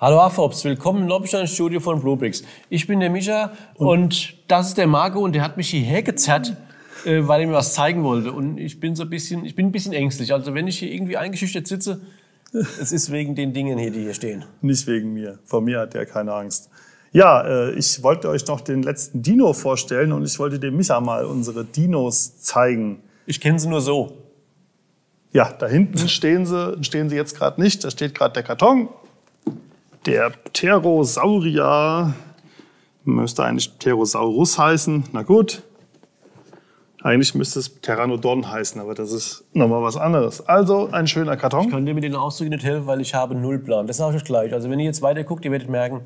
Hallo Afobs, willkommen im Lobbystand-Studio von Bluebricks. Ich bin der Micha und, und, das ist der Marco und der hat mich hierher gezerrt, äh, weil er mir was zeigen wollte. Und ich bin so ein bisschen, ich bin ein bisschen ängstlich. Also wenn ich hier irgendwie eingeschüchtert sitze, es ist wegen den Dingen hier, die hier stehen. Nicht wegen mir. Vor mir hat der keine Angst. Ja, äh, ich wollte euch noch den letzten Dino vorstellen und ich wollte dem Micha mal unsere Dinos zeigen. Ich kenne sie nur so. Ja, da hinten stehen sie, stehen sie jetzt gerade nicht. Da steht gerade der Karton der Pterosaurier müsste eigentlich Pterosaurus heißen. Na gut. Eigentlich müsste es Pteranodon heißen, aber das ist nochmal was anderes. Also ein schöner Karton. Ich kann dir mit den Auszügen nicht helfen, weil ich habe null Plan. Das sage ich euch gleich. Also wenn ihr jetzt weiter guckt, ihr werdet merken,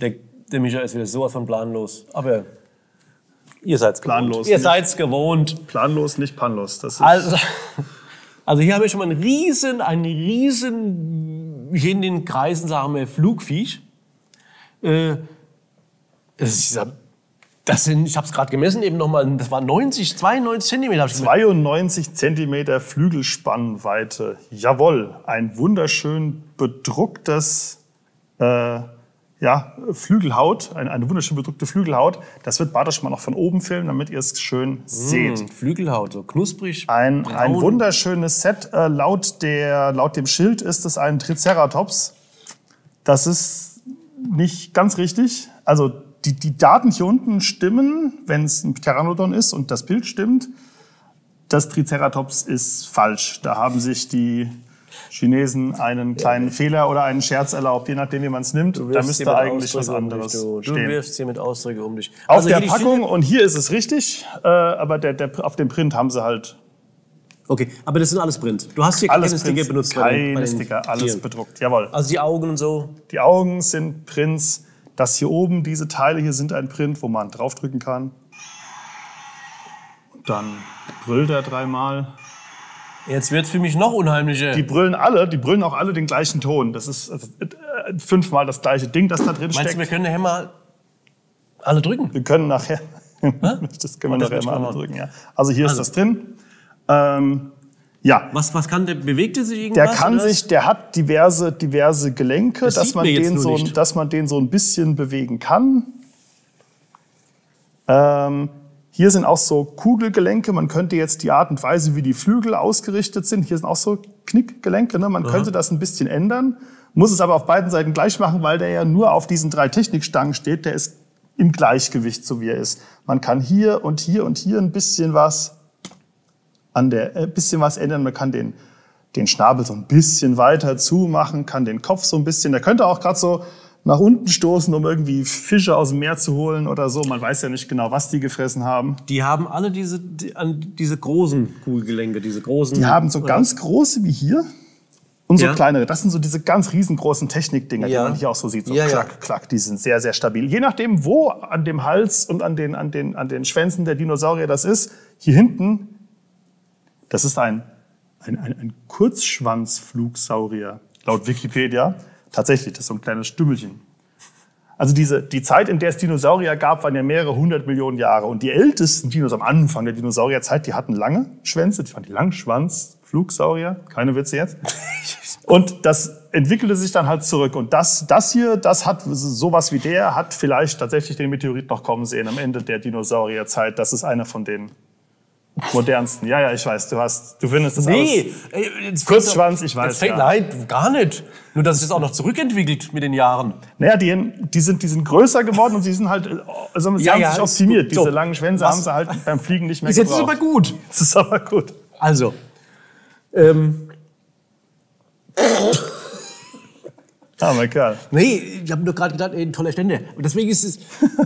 der, der Micha ist wieder sowas von planlos. Aber ihr seid planlos. Ihr seid gewohnt. Planlos, nicht panlos. Das ist also, also hier habe ich schon mal einen riesen, einen riesen hier in den Kreisen sagen wir Flugviech. Äh, das, das sind, ich habe es gerade gemessen, eben nochmal, das war 90, 92 Zentimeter. 92 Zentimeter Flügelspannweite. Jawohl, ein wunderschön bedrucktes äh, ja, Flügelhaut, eine, eine wunderschön bedruckte Flügelhaut. Das wird Bartosch mal noch von oben filmen, damit ihr es schön mmh, seht. Flügelhaut, so knusprig. Ein, ein wunderschönes Set. Äh, laut, der, laut dem Schild ist es ein Triceratops. Das ist nicht ganz richtig. Also die, die Daten hier unten stimmen, wenn es ein Pteranodon ist und das Bild stimmt. Das Triceratops ist falsch. Da haben sich die Chinesen einen kleinen ja. Fehler oder einen Scherz erlaubt, je nachdem, wie man es nimmt. Da müsste eigentlich was anderes um du. stehen. Du wirfst hier mit Ausdrücke um dich. Auf also der Packung, und hier ist es richtig, äh, aber der, der, auf dem Print haben sie halt... Okay, aber das sind alles Print. Du hast hier alles keine Sticker benutzt. Keine bei den, Sticker, alles Tieren. bedruckt, jawohl. Also die Augen und so? Die Augen sind Prints. Das hier oben, diese Teile hier sind ein Print, wo man draufdrücken kann. Und dann brüllt er dreimal. Jetzt wird es für mich noch unheimlicher. Die brüllen alle, die brüllen auch alle den gleichen Ton. Das ist äh, fünfmal das gleiche Ding, das da drin Meinst steckt. Du, wir können nachher mal alle drücken? Wir können nachher, das können wir nachher mal alle drücken, ja. Also hier also. ist das drin. Ähm, ja. Was, was kann der, bewegt er sich irgendwas? Der kann sich, der hat diverse, diverse Gelenke, das dass man, den so, dass man den so ein bisschen bewegen kann. Ähm, hier sind auch so Kugelgelenke. Man könnte jetzt die Art und Weise, wie die Flügel ausgerichtet sind, hier sind auch so Knickgelenke. Ne? Man Aha. könnte das ein bisschen ändern, muss es aber auf beiden Seiten gleich machen, weil der ja nur auf diesen drei Technikstangen steht. Der ist im Gleichgewicht, so wie er ist. Man kann hier und hier und hier ein bisschen was an der, äh, bisschen was ändern. Man kann den, den Schnabel so ein bisschen weiter zumachen, kann den Kopf so ein bisschen, der könnte auch gerade so nach unten stoßen, um irgendwie Fische aus dem Meer zu holen oder so. Man weiß ja nicht genau, was die gefressen haben. Die haben alle diese, die, diese großen Kugelgelenke, diese großen. Die haben so ganz große wie hier und so ja. kleinere. Das sind so diese ganz riesengroßen Technikdinger, ja. die man hier auch so sieht. So ja, klack, klack. Die sind sehr, sehr stabil. Je nachdem, wo an dem Hals und an den, an den, an den Schwänzen der Dinosaurier das ist, hier hinten, das ist ein, ein, ein, ein Kurzschwanzflugsaurier, laut Wikipedia. Tatsächlich, das ist so ein kleines Stümmelchen. Also diese, die Zeit, in der es Dinosaurier gab, waren ja mehrere hundert Millionen Jahre. Und die ältesten Dinos am Anfang der Dinosaurierzeit, die hatten lange Schwänze, die waren die Langschwanz-Flugsaurier. Keine Witze jetzt. Und das entwickelte sich dann halt zurück. Und das, das hier, das hat sowas wie der, hat vielleicht tatsächlich den Meteorit noch kommen sehen am Ende der Dinosaurierzeit. Das ist einer von den modernsten. Ja, ja, ich weiß, du hast, du findest das nee, alles. Kurzschwanz, ich weiß. Fängt, ja. Nein, gar nicht. Nur, dass es jetzt auch noch zurückentwickelt mit den Jahren. Naja, die, die, sind, die sind größer geworden und sie sind halt, also sie ja, haben ja, sich optimiert. Diese langen Schwänze was? haben sie halt beim Fliegen nicht mehr ist gebraucht. Jetzt ist aber gut. Das ist aber gut. Also, ähm. Ah, mein Kerl. Nee, ich habe nur gerade gedacht, ey, ein toller Ständer. Und deswegen ist es,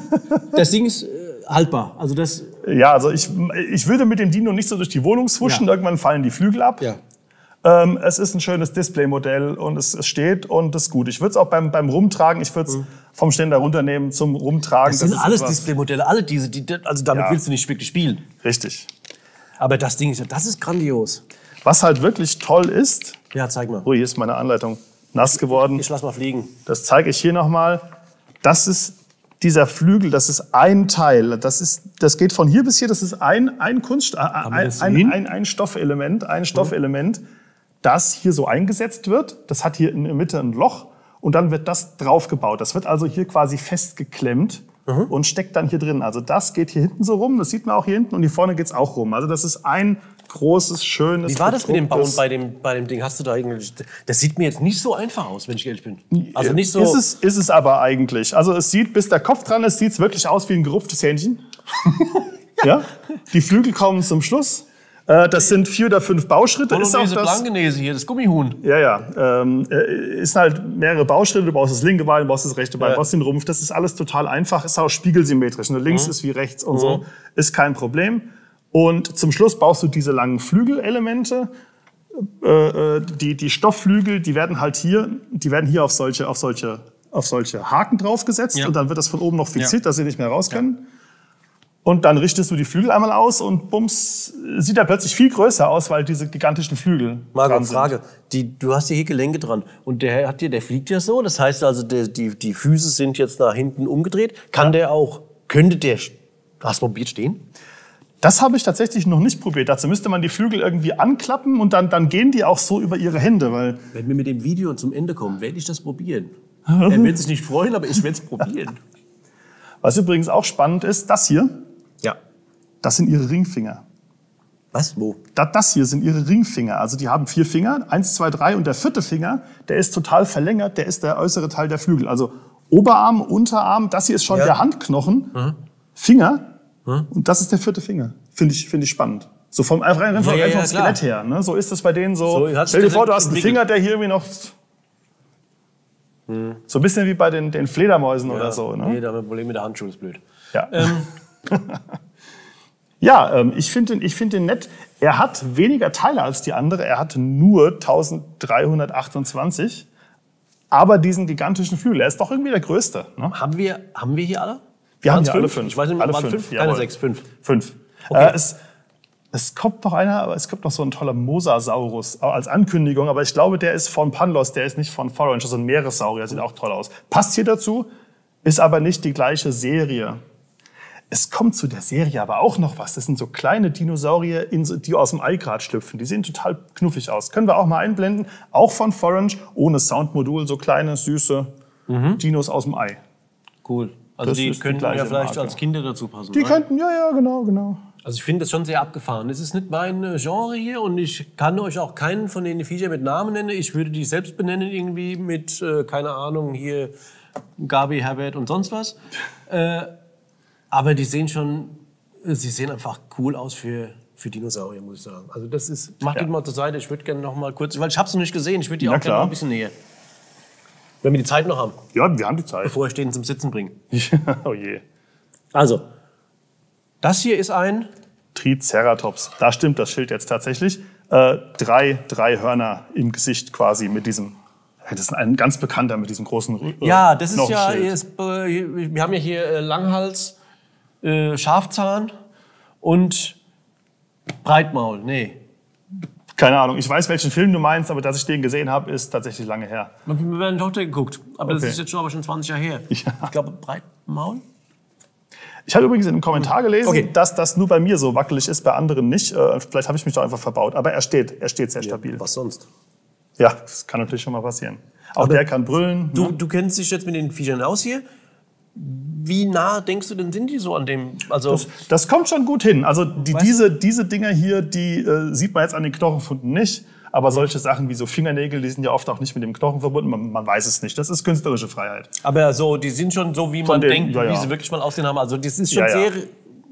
das Ding ist, haltbar. Also das ja, also ich, ich würde mit dem Dino nicht so durch die Wohnung swooschen, ja. irgendwann fallen die Flügel ab. Ja. Ähm, es ist ein schönes Displaymodell und es, es steht und es ist gut. Ich würde es auch beim, beim Rumtragen, ich würde es mhm. vom Ständer runternehmen zum Rumtragen. Das sind das alles Displaymodelle, alle diese, die, also damit ja. willst du nicht wirklich spielen. Richtig. Aber das Ding ist, das ist grandios. Was halt wirklich toll ist. Ja, zeig mal. Oh, hier ist meine Anleitung nass geworden. Ich lass mal fliegen. Das zeige ich hier nochmal. Das ist dieser Flügel, das ist ein Teil. Das, ist, das geht von hier bis hier, das ist ein, ein Kunst, ein, ein, ein, Stoffelement, ein Stoffelement, das hier so eingesetzt wird. Das hat hier in der Mitte ein Loch und dann wird das draufgebaut. Das wird also hier quasi festgeklemmt mhm. und steckt dann hier drin. Also das geht hier hinten so rum, das sieht man auch hier hinten und hier vorne geht's auch rum. Also das ist ein großes, schönes. Wie war das mit dem Bauen bei dem, bei dem Ding? Hast du da irgendwie. Das sieht mir jetzt nicht so einfach aus, wenn ich ehrlich bin. Also nicht so. Ist es, ist es aber eigentlich. Also es sieht, bis der Kopf dran ist, sieht es wirklich aus wie ein gerupftes Hähnchen. ja. Die Flügel kommen zum Schluss. Äh, das sind vier oder fünf Bauschritte. ist auch das Blangenese hier, das Gummihuhn. Ja, ja. Ähm, äh, ist halt mehrere Bauschritte. Du brauchst das linke Bein, du brauchst das rechte Bein, du brauchst den Rumpf. Das ist alles total einfach. Ist auch spiegelsymmetrisch. Ne? Links mhm. ist wie rechts und mhm. so. Ist kein Problem. Und zum Schluss baust du diese langen Flügelelemente. Äh, äh, die, die Stoffflügel, die werden halt hier, die werden hier auf solche, auf solche, auf solche Haken draufgesetzt ja. und dann wird das von oben noch fixiert, ja. dass sie nicht mehr raus können. Ja. Und dann richtest du die Flügel einmal aus und bums, sieht er plötzlich viel größer aus, weil diese gigantischen Flügel. Margot, Frage. Die, du hast hier Gelenke dran. Und der hat dir, der fliegt ja so. Das heißt also, der, die, die Füße sind jetzt nach hinten umgedreht. Kann der auch, könnte der, hast du probiert stehen? Das habe ich tatsächlich noch nicht probiert. Dazu müsste man die Flügel irgendwie anklappen und dann, dann gehen die auch so über ihre Hände. Weil Wenn wir mit dem Video zum Ende kommen, werde ich das probieren. er wird sich nicht freuen, aber ich werde es probieren. Was übrigens auch spannend ist, das hier. Ja. Das sind ihre Ringfinger. Was? Wo? Das hier sind ihre Ringfinger. Also die haben vier Finger, eins, zwei, drei und der vierte Finger, der ist total verlängert, der ist der äußere Teil der Flügel. Also Oberarm, Unterarm, das hier ist schon ja. der Handknochen, mhm. Finger, hm? Und das ist der vierte Finger. Finde ich, finde ich spannend. So vom einfach, einfach, ja, ja, vom Skelett her. Ne? So ist es bei denen so. so stell dir vor, du hast einen Finger, der hier irgendwie noch. Hm. So ein bisschen wie bei den, den Fledermäusen ja, oder so. Ne? Nee, da haben wir ein Problem mit der Handschuhe, ist blöd. Ja. Ähm. ja, ähm, ich finde den, find den nett. Er hat weniger Teile als die andere. Er hat nur 1328. Aber diesen gigantischen Flügel. Er ist doch irgendwie der größte. Ne? Haben, wir, haben wir hier alle? Wir haben ja alle fünf. Ich weiß nicht, alle waren fünf? fünf? Keine sechs, fünf. Fünf. Okay. Äh, es, es kommt noch einer, aber es gibt noch so ein toller Mosasaurus als Ankündigung, aber ich glaube, der ist von Panlos, der ist nicht von Forange, also ein Meeressaurier, sieht auch toll aus. Passt hier dazu, ist aber nicht die gleiche Serie. Es kommt zu der Serie aber auch noch was. Das sind so kleine Dinosaurier, die aus dem Ei gerade schlüpfen. Die sehen total knuffig aus. Können wir auch mal einblenden. Auch von Forange, ohne Soundmodul, so kleine, süße mhm. Dinos aus dem Ei. Cool. Also das die könnten die ja vielleicht Marke. als Kinder dazu passen. Die könnten, ja, ja, genau, genau. Also ich finde das schon sehr abgefahren. Es ist nicht mein äh, Genre hier und ich kann euch auch keinen von den Viecher mit Namen nennen. Ich würde die selbst benennen irgendwie mit, äh, keine Ahnung, hier Gabi, Herbert und sonst was. Äh, aber die sehen schon, sie sehen einfach cool aus für, für Dinosaurier, muss ich sagen. Also das ist, mach ja. die mal zur Seite. Ich würde gerne noch mal kurz, weil ich habe es noch nicht gesehen. Ich würde die auch gerne noch ein bisschen näher. Wenn wir die Zeit noch haben. Ja, wir haben die Zeit. Bevor ich den zum Sitzen bringe. oh je. Also, das hier ist ein... Triceratops. Da stimmt das Schild jetzt tatsächlich. Äh, drei, drei Hörner im Gesicht quasi mit diesem das ist ein ganz bekannter mit diesem großen äh, Ja, das ist ja, ist, äh, wir haben ja hier äh, Langhals, äh, Schafzahn und Breitmaul. Nee, keine Ahnung, ich weiß, welchen Film du meinst, aber dass ich den gesehen habe, ist tatsächlich lange her. Wir haben eine Tochter geguckt, aber okay. das ist jetzt schon, aber schon 20 Jahre her. Ja. Ich glaube, Breitmaul? Ich habe übrigens in einem Kommentar gelesen, okay. dass das nur bei mir so wackelig ist, bei anderen nicht. Äh, vielleicht habe ich mich doch einfach verbaut, aber er steht, er steht sehr stabil. Ja, was sonst? Ja, das kann natürlich schon mal passieren. Auch aber der kann brüllen. Du, ne? du kennst dich jetzt mit den Viechern aus hier. Wie nah denkst du denn sind die so an dem? Also das, das kommt schon gut hin. Also die, diese, diese Dinger hier, die äh, sieht man jetzt an den Knochenfunden nicht. Aber solche Sachen wie so Fingernägel, die sind ja oft auch nicht mit dem Knochen verbunden. Man, man weiß es nicht. Das ist künstlerische Freiheit. Aber so, die sind schon so, wie man den, denkt, ja, ja. wie sie wirklich mal aussehen haben. Also das ist schon ja, sehr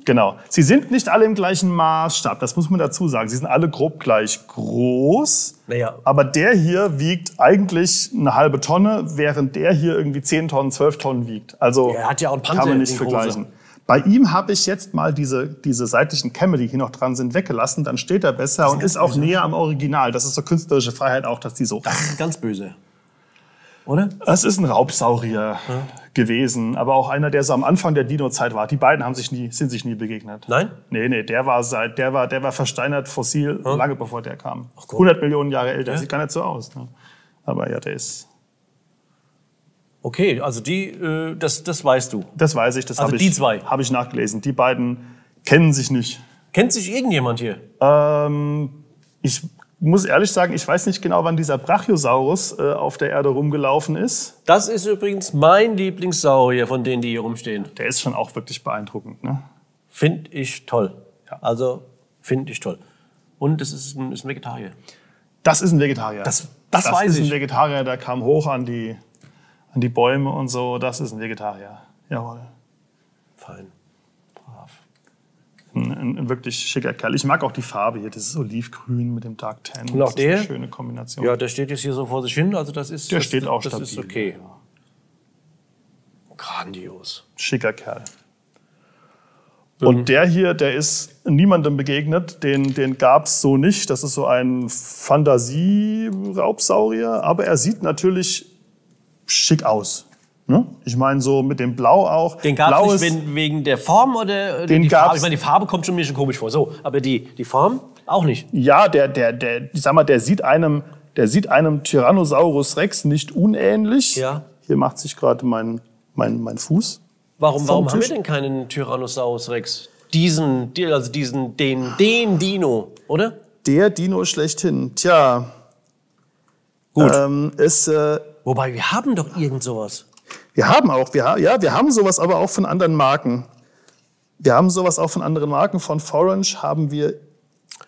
Genau. Sie sind nicht alle im gleichen Maßstab, das muss man dazu sagen. Sie sind alle grob gleich groß. Naja. Aber der hier wiegt eigentlich eine halbe Tonne, während der hier irgendwie 10 Tonnen, 12 Tonnen wiegt. Also er hat ja auch einen Panzer kann man nicht vergleichen. Große. Bei ihm habe ich jetzt mal diese, diese seitlichen Kämme, die hier noch dran sind, weggelassen. Dann steht er besser und ist auch böse. näher am Original. Das ist so künstlerische Freiheit auch, dass die so. Das ist ganz böse. Oder? Es ist ein Raubsaurier. Ja gewesen, aber auch einer, der so am Anfang der Dino-Zeit war. Die beiden haben sich nie, sind sich nie begegnet. Nein? Nee, nee, der war seit, der war, der war versteinert fossil, hm? lange bevor der kam. Ach, 100 Millionen Jahre älter, ja? sieht gar nicht so aus. Ne? Aber ja, der ist. Okay, also die, äh, das, das weißt du. Das weiß ich, das also habe die ich, habe ich nachgelesen. Die beiden kennen sich nicht. Kennt sich irgendjemand hier? Ähm, ich muss ehrlich sagen, ich weiß nicht genau, wann dieser Brachiosaurus äh, auf der Erde rumgelaufen ist. Das ist übrigens mein Lieblingssaurier von denen, die hier rumstehen. Der ist schon auch wirklich beeindruckend. Ne? Finde ich toll. Ja. Also finde ich toll. Und es ist ein, ist ein Vegetarier. Das ist ein Vegetarier. Das, das, das weiß ist ein Vegetarier, der kam hoch an die, an die Bäume und so. Das ist ein Vegetarier. Jawohl. Fein. Ein, ein, ein, wirklich schicker Kerl. Ich mag auch die Farbe hier, dieses Olivgrün mit dem Dark Tan. Und auch der? schöne Kombination. Ja, der steht jetzt hier so vor sich hin. Also das ist. Der das, steht auch das stabil. ist okay. Grandios. Schicker Kerl. Und der hier, der ist niemandem begegnet, den, den gab es so nicht. Das ist so ein Fantasie-Raubsaurier, aber er sieht natürlich schick aus. Ne? Ich meine, so mit dem Blau auch. Den gab es nicht wegen der Form oder den die Farbe? Ich meine, die Farbe kommt schon mir schon komisch vor. So, aber die, die Form auch nicht. Ja, der, der, der, ich sag mal, der sieht einem, der sieht einem Tyrannosaurus Rex nicht unähnlich. Ja. Hier macht sich gerade mein, mein, mein Fuß. Warum, warum haben wir denn keinen Tyrannosaurus Rex? Diesen, also diesen, den, den Dino, oder? Der Dino schlechthin. Tja. Gut. Ähm, ist, äh, Wobei, wir haben doch irgend sowas. Wir haben auch, wir, ja, wir haben sowas aber auch von anderen Marken. Wir haben sowas auch von anderen Marken. Von Forange haben wir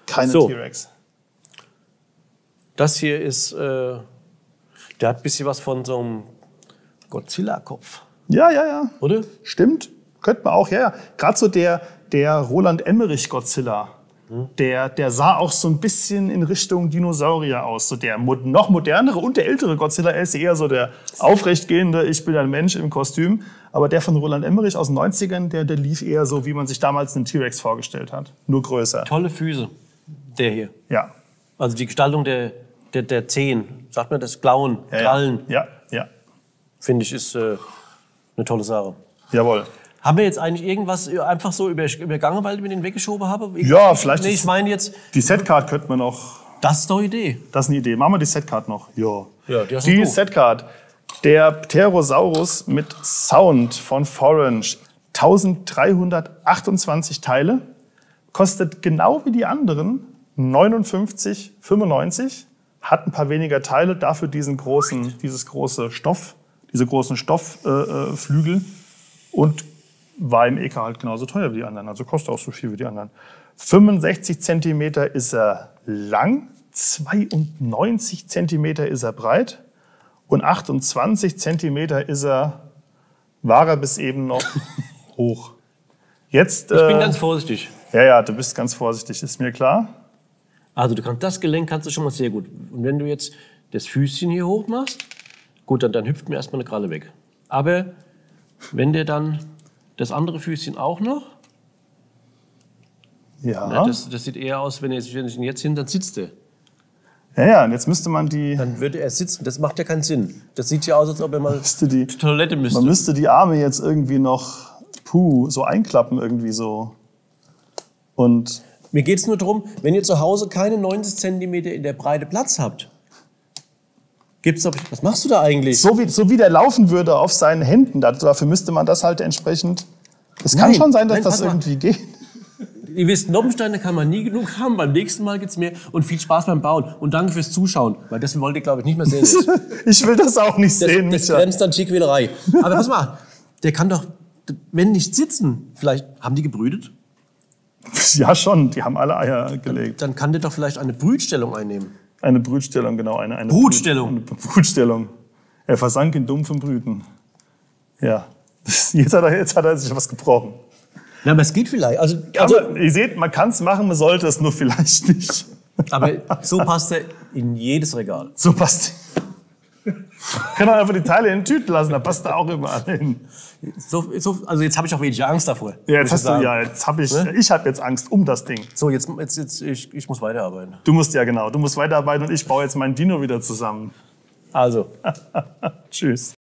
keine So. T-Rex. Das hier ist, äh, der hat ein bisschen was von so einem Godzilla-Kopf, Ja, ja, ja. oder? Stimmt. Könnte man auch, ja. ja. Gerade so der, der Roland Emmerich Godzilla. Der, der sah auch so ein bisschen in Richtung Dinosaurier aus. So der mo noch modernere und der ältere Godzilla ist eher so der aufrechtgehende, ich bin ein Mensch im Kostüm. Aber der von Roland Emmerich aus den 90ern, der, der lief eher so, wie man sich damals einen T-Rex vorgestellt hat. Nur größer. Tolle Füße, der hier. Ja. Also die Gestaltung der, der, der Zehen, sagt man das, Klauen, Ja, Krallen, ja, ja. finde ich, ist äh, eine tolle Sache. Jawohl. Haben wir jetzt eigentlich irgendwas einfach so über, übergangen, weil ich mir den weggeschoben habe? Ja, vielleicht Nee, ich meine jetzt, Die Setcard könnte man noch. das ist doch Idee. Das ist eine Idee. Machen wir die Setcard noch. Ja. Ja, die hast die. Setcard. Der Pterosaurus mit Sound von Forange. 1328 Teile. Kostet genau wie die anderen 59,95. Hat ein paar weniger Teile. Dafür diesen großen, dieses große Stoff, diese großen Stoffflügel. Äh, Flügel. und war im EK halt genauso teuer wie die anderen. Also kostet auch so viel wie die anderen. 65 Zentimeter ist er lang, 92 Zentimeter ist er breit und 28 Zentimeter ist er, war er bis eben noch hoch. Jetzt, Ich bin äh, ganz vorsichtig. ja, ja, du bist ganz vorsichtig, ist mir klar. Also du kannst das Gelenk kannst du schon mal sehr gut. Und wenn du jetzt das Füßchen hier hoch machst, gut, dann, dann hüpft mir erstmal eine Kralle weg. Aber wenn der dann das andere Füßchen auch noch, Ja, ne, das, das sieht eher aus, wenn er sich wenn ich ihn jetzt hin, dann sitzt er. ja, ja, und jetzt müsste man die, Dann würde er sitzen. Das macht ja keinen Sinn. Das sieht ja aus, als ob er mal müsste die, die Toilette müsste. man müsste die Arme jetzt irgendwie noch, puh, so einklappen irgendwie so. Und Mir geht es nur darum, wenn ihr zu Hause keine 90 cm in der Breite Platz habt, gibt's doch. Was machst du da eigentlich? so wie, so wie der laufen würde auf seinen Händen, da- dafür müsste man das halt entsprechend. Es kann schon sein, dass nein, das irgendwie geht. Ihr wisst, Noppensteine kann man nie genug haben. Beim nächsten Mal gibt's mehr und viel Spaß beim Bauen. Und danke fürs Zuschauen, weil das wollt ihr, glaube ich, nicht mehr sehen. Ich will das auch nicht Das, sehen, das Micha. grenzt an Tierquälerei. Aber pass mal, der kann doch, wenn nicht sitzen, vielleicht haben die gebrütet, Ja, schon, die haben alle Eier gelegt. dann kann der doch vielleicht eine Brütstellung einnehmen. Eine Brütstellung, genau. Eine, eine Brutstellung. Brut- Eine Brutstellung. Er versank in dumpfem Brüten. Ja. Jetzt hat, er, jetzt hat er sich was gebrochen. Na, aber es geht vielleicht. Also, also, Aber ihr seht, man kann es machen, man sollte es nur vielleicht nicht. aber so passt er in jedes Regal. So passt. Kann man einfach die Teile in den Tüten lassen, da passt er auch überall hin. So, so, also jetzt habe ich auch wenig Angst davor. Ja, jetzt hast du, ja, jetzt habe ich, Ne? ich habe jetzt Angst um das Ding. So, jetzt, jetzt, jetzt ich, ich muss weiterarbeiten. Du musst ja genau, du musst weiterarbeiten und ich baue jetzt meinen Dino wieder zusammen. Also. Tschüss.